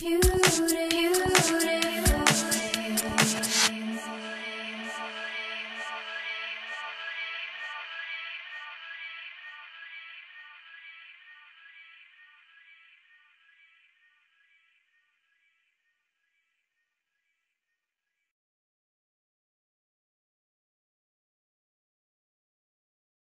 beauty.